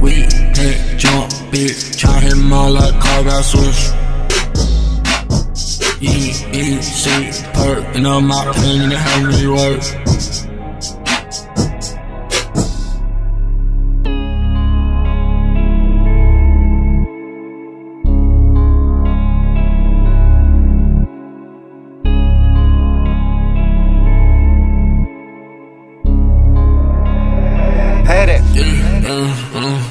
We can't jump, bitch. Try hit all like car got switch. E, E, C, perk, and my pain and help me work. Had it. We pen, uh, uh.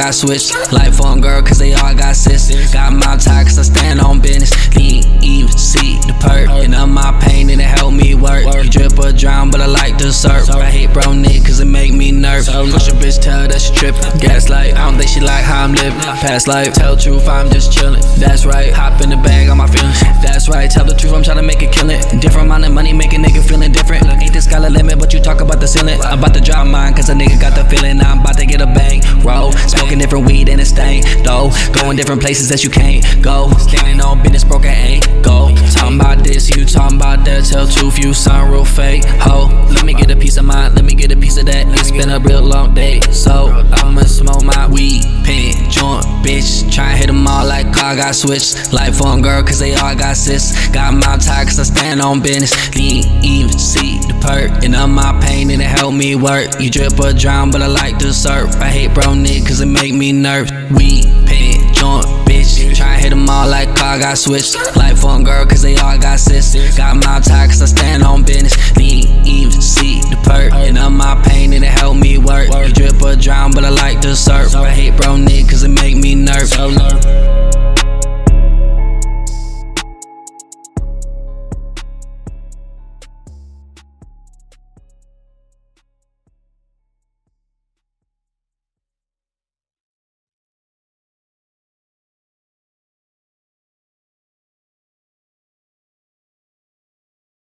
Got switched. Life on girl, cause they all got sisters. Got my tie, cause I stand on business. Lean, even see the perk. And of my pain, and it help me work. You drip or drown, but I like to surf. I hate bro Nick, cause it make me nervous. Push a bitch, tell that she trippin'. Gaslight, I don't think she like how I'm living. Past life, tell the truth, I'm just chillin'. That's right, hop in the bag, on my feelings. That's right, tell the truth, I'm tryna make it killin'. Different amount of money, make a nigga feelin' different. Ain't the sky the limit, but talk about the ceiling. I'm about to drop mine, cause a nigga got the feeling. I'm about to get a bang, roll. Smoking different weed and it stain, though. Going different places that you can't go. Standing on business, broken ain't go. Talking about this, you talking about that. Tell truth, you sound real fake, ho. Let me get a piece of mine, let me get a piece of that. It's been a real long day, so I'ma smoke my weed, pen, joint, bitch. Tryna hit them all like all got switched. Life on girl, cause they all got sis. Got my tie, cause I stand on business. They ain't even see the perk. And I'm my pain, and it help me work. You drip or drown, but I like to surf. I hate bro niggas, cause it make me nervous. We pin, joint, bitch. Try hit them all like car got switched. Life on girl, cause they all got sis. Got my tie, cause I stand on business. They ain't even see the perk. And I'm my pain, and it help me work. You drip or drown, but I like to surf.